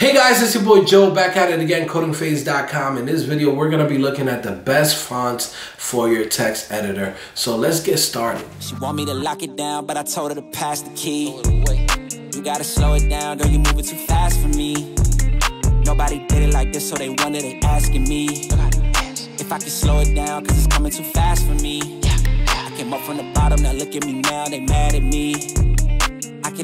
Hey guys, it's your boy Joe back at it again, codingphase.com. In this video, we're going to be looking at the best fonts for your text editor. So let's get started. She want me to lock it down, but I told her to pass the key. You gotta slow it down, girl, you moving too fast for me. Nobody did it like this, so they wonder, they asking me. If I can slow it down, cause it's coming too fast for me. I came up from the bottom, now look at me now, they mad at me.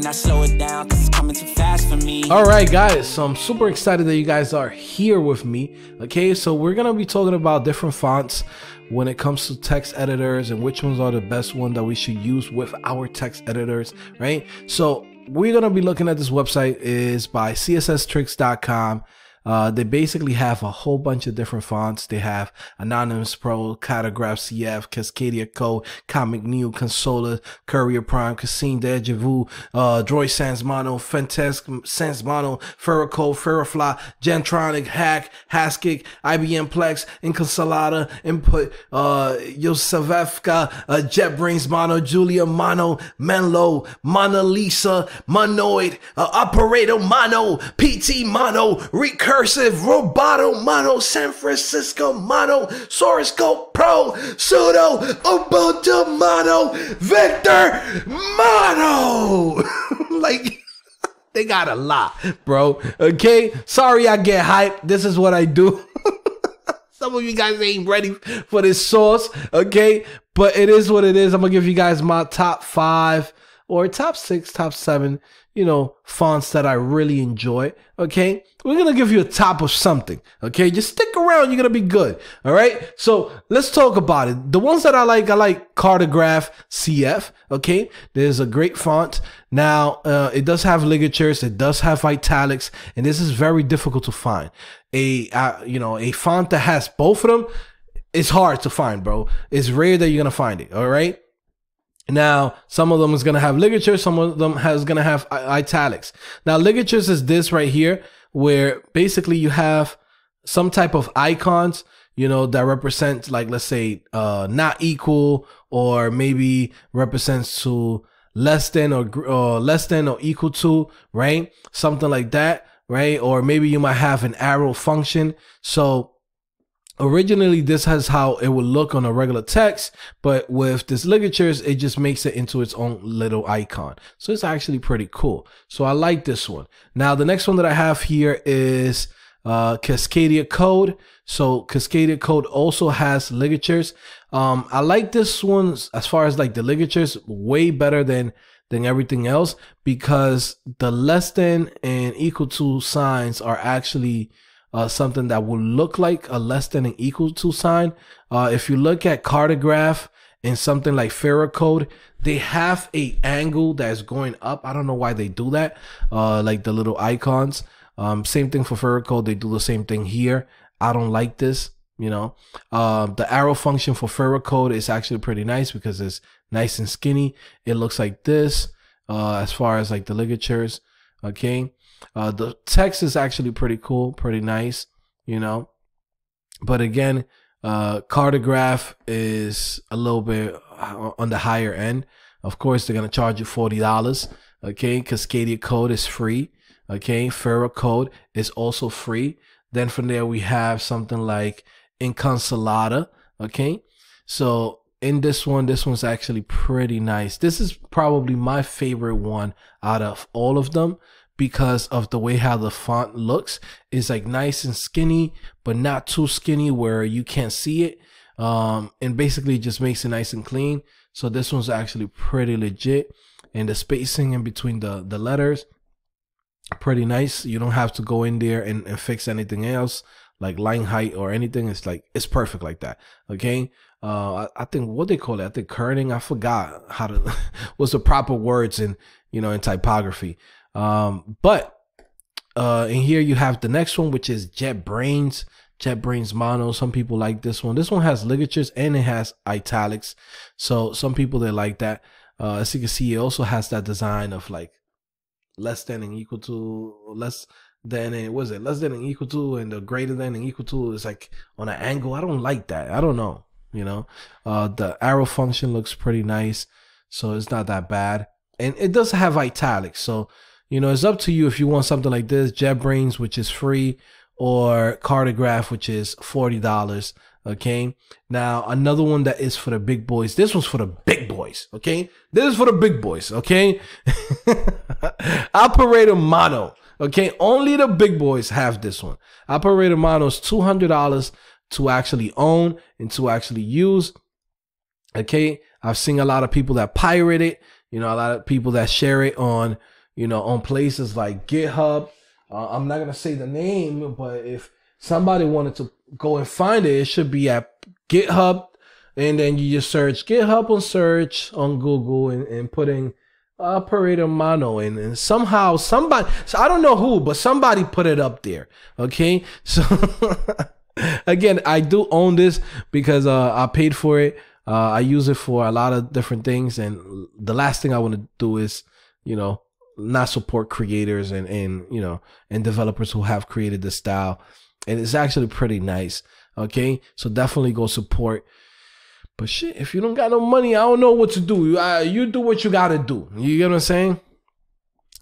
I slow it down cause it's coming too fast for me. All right, guys. So I'm super excited that you guys are here with me. Okay, so we're gonna be talking about different fonts when it comes to text editors and which ones are the best one that we should use with our text editors, right? So we're gonna be looking at this website is by csstricks.com uh, they basically have a whole bunch of different fonts. They have Anonymous Pro, Cartograph CF, Cascadia Code, Comic New, Consola, Courier Prime, Cassine Deja Vu, uh, Droid Sans Mono, Fantasque Sans Mono, Fira Code, Ferrofly, Gintronic, Hack, Hasklig, IBM Plex, Inconsolata, Input, uh, Iosevka, uh, JetBrains Mono, Julia Mono, Menlo, MonoLisa, Monoid, uh, Operator Mono, PT Mono, Recur Roboto, Mono, San Francisco, Mono, Source Code Pro, Sudo, Ubuntu, Mono, Victor, Mono. like, they got a lot, bro. Okay? Sorry I get hyped. This is what I do. Some of you guys ain't ready for this sauce, okay? But it is what it is. I'm gonna give you guys my top five or top six, top seven, you know, fonts that I really enjoy. Okay. We're going to give you a top of something. Okay. Just stick around. You're going to be good. All right. So let's talk about it. The ones that I like, I like Cartograph CF. Okay. There's a great font. Now, uh, it does have ligatures. It does have italics. And this is very difficult to find. A, uh, you know, a font that has both of them. It's hard to find, bro. It's rare that you're going to find it. All right. Now, some of them is going to have ligatures. Some of them has going to have italics. Now, ligatures is this right here, where basically you have some type of icons, you know, that represent like, let's say, uh, not equal, or maybe represents to less than or, or less than or equal to, right? Something like that, right? Or maybe you might have an arrow function. So originally this has how it would look on a regular text but with this ligatures it just makes it into its own little icon. So it's actually pretty cool. So i like this one. Now the next one that i have here is uh, cascadia code. So cascadia code also has ligatures. Um, i like this one as far as like the ligatures way better than than everything else because the less than and equal to signs are actually uh, something that will look like a less than an equal to sign. Uh, if you look at cartograph and something like Fira Code, they have a angle that's going up. I don't know why they do that. Uh, like the little icons. Um, same thing for Fira Code. They do the same thing here. I don't like this. You know, uh, the arrow function for Fira Code is actually pretty nice because it's nice and skinny. It looks like this. Uh, as far as like the ligatures, okay. Uh, the text is actually pretty cool, pretty nice, you know. But again, uh, Cartograph is a little bit uh, on the higher end. Of course, they're gonna charge you forty dollars. Okay, Cascadia Code is free. Okay, Fira Code is also free. Then from there we have something like Inconsolata. Okay, so in this one, this one's actually pretty nice. This is probably my favorite one out of all of them because of the way how the font looks. Is like nice and skinny but not too skinny where you can't see it. Um, and basically just makes it nice and clean. So this one's actually pretty legit. And the spacing in between the the letters pretty nice. You don't have to go in there and, and fix anything else like line height or anything. It's like it's perfect like that. Okay? Uh I, I think what they call it? I think kerning? I forgot how to what's the proper words in you know in typography um, but uh, in here you have the next one, which is JetBrains. JetBrains Mono. Some people like this one. This one has ligatures and it has italics. So some people they like that. Uh, as you can see, it also has that design of like less than and equal to less than and was it less than and equal to and the greater than and equal to is like on an angle. I don't like that. I don't know. You know, uh, the arrow function looks pretty nice, so it's not that bad, and it does have italics. So You know, it's up to you if you want something like this, JetBrains, which is free, or Cartograph, which is forty dollars. Okay. Now another one that is for the big boys. This one's for the big boys. Okay. This is for the big boys. Okay. Operator Mono. Okay. Only the big boys have this one. Operator Mono is two hundred dollars to actually own and to actually use. Okay. I've seen a lot of people that pirate it. You know, a lot of people that share it on, you know, on places like GitHub. Uh, I'm not gonna say the name, but if somebody wanted to go and find it, it should be at GitHub. And then you just search GitHub on search on Google and, and put in operator mono and, and somehow somebody so I don't know who, but somebody put it up there. Okay. So again, I do own this because uh, I paid for it. Uh, I use it for a lot of different things, and the last thing I want to do is, you know, not support creators and and you know and developers who have created the style and it's actually pretty nice. Okay, so definitely go support. But shit, if you don't got no money, I don't know what to do. Uh, you do what you gotta do. You get what I'm saying?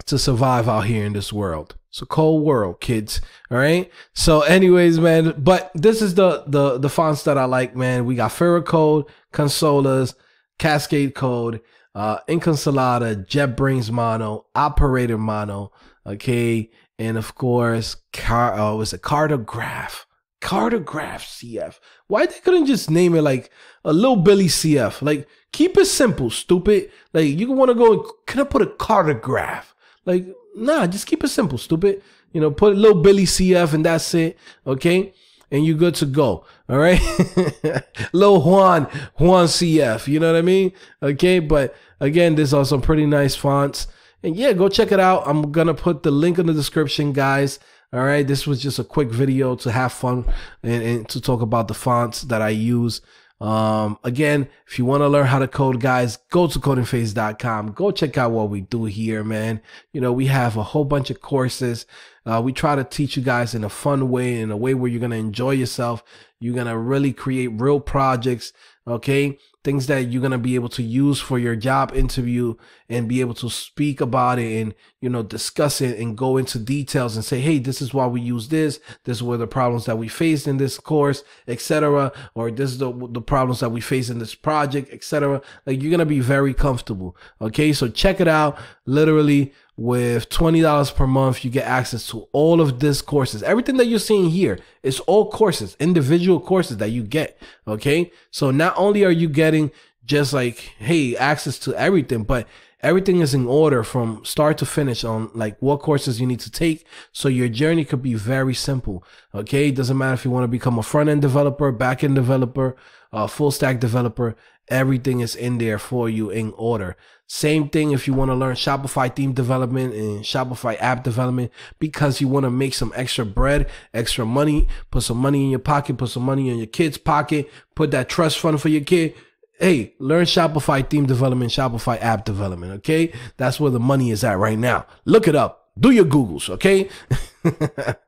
To survive out here in this world. It's a cold world, kids. All right. So, anyways, man. But this is the the the fonts that I like, man. We got Code, Consolas, Cascade Code, uh, Inconsolata, JetBrains Mono, Operator Mono. Okay, and of course, car uh, was a cartograph, cartograph CF. Why they couldn't just name it like a little Billy CF? Like keep it simple, stupid. Like you want to go, can I put a cartograph? Like nah, just keep it simple, stupid. You know, put a little Billy CF and that's it. Okay. And you're good to go. All right. little Juan, Juan CF. You know what I mean? Okay. But again, there's also some pretty nice fonts. And yeah, go check it out. I'm going to put the link in the description, guys. All right. This was just a quick video to have fun and, and to talk about the fonts that I use. Um, again, if you want to learn how to code, guys, go to codingphase.com. Go check out what we do here, man. You know, we have a whole bunch of courses. Uh, we try to teach you guys in a fun way, in a way where you're going to enjoy yourself. You're going to really create real projects. Okay things that you're going to be able to use for your job interview and be able to speak about it and you know discuss it and go into details and say hey this is why we use this. This were the problems that we faced in this course etc or this is the, the problems that we face in this project etc like you're going to be very comfortable okay? So check it out literally with $20 per month, you get access to all of this courses. Everything that you're seeing here is all courses, individual courses that you get. Okay. So not only are you getting just like, hey, access to everything, but everything is in order from start to finish on like what courses you need to take. So your journey could be very simple. Okay. It doesn't matter if you want to become a front end developer, back end developer, a full stack developer. Everything is in there for you in order. Same thing if you want to learn Shopify theme development and Shopify app development because you want to make some extra bread, extra money, put some money in your pocket, put some money in your kid's pocket, put that trust fund for your kid. Hey, learn Shopify theme development, Shopify app development, okay? That's where the money is at right now. Look it up. Do your Googles, okay?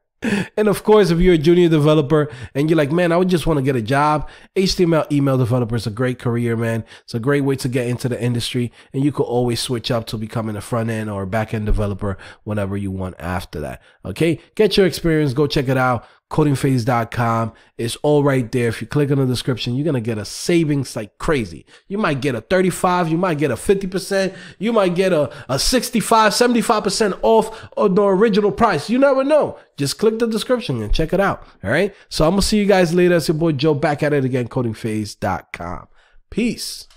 and of course, if you're a junior developer and you're like, man, I would just want to get a job, HTML email developer is a great career, man. It's a great way to get into the industry, and you could always switch up to becoming a front end or back end developer whenever you want after that. Okay, get your experience, go check it out codingphase.com is all right there. If you click on the description, you're going to get a savings like crazy. You might get a 35, you might get a 50%, you might get a, a 65, 75% off of the original price. You never know. Just click the description and check it out. All right. So I'm going to see you guys later. It's your boy Joe back at it again, codingphase.com. Peace.